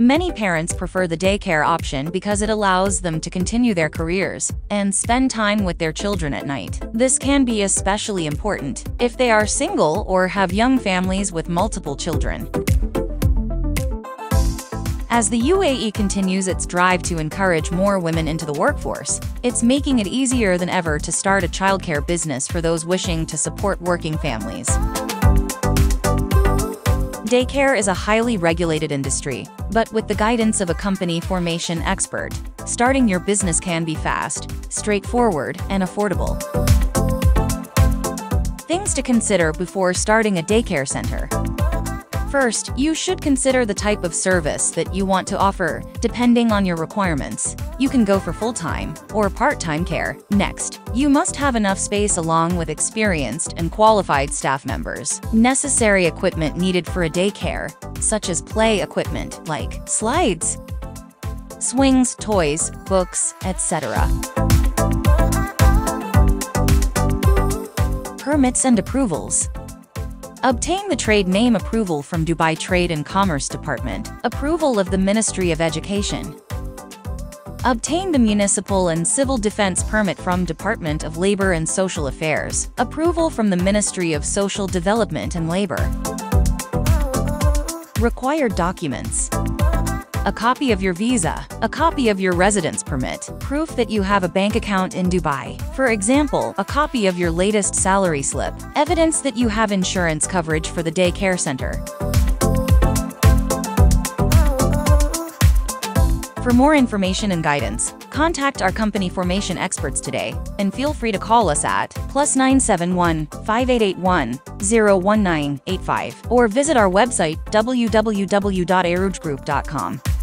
Many parents prefer the daycare option because it allows them to continue their careers and spend time with their children at night. This can be especially important if they are single or have young families with multiple children. As the UAE continues its drive to encourage more women into the workforce, it's making it easier than ever to start a childcare business for those wishing to support working families. Daycare is a highly regulated industry, but with the guidance of a company formation expert, starting your business can be fast, straightforward, and affordable. Things to consider before starting a daycare center. First, you should consider the type of service that you want to offer, depending on your requirements. You can go for full-time or part-time care. Next, you must have enough space along with experienced and qualified staff members. Necessary equipment needed for a daycare, such as play equipment like slides, swings, toys, books, etc. Permits and approvals. Obtain the trade name approval from Dubai Trade and Commerce Department, approval of the Ministry of Education. Obtain the municipal and civil defense permit from Department of Labor and Social Affairs, approval from the Ministry of Social Development and Labor. Required documents a copy of your visa, a copy of your residence permit, proof that you have a bank account in Dubai. For example, a copy of your latest salary slip, evidence that you have insurance coverage for the daycare center. For more information and guidance, contact our company formation experts today, and feel free to call us at plus 971 5881 01985 or visit our website www.aroojgroup.com.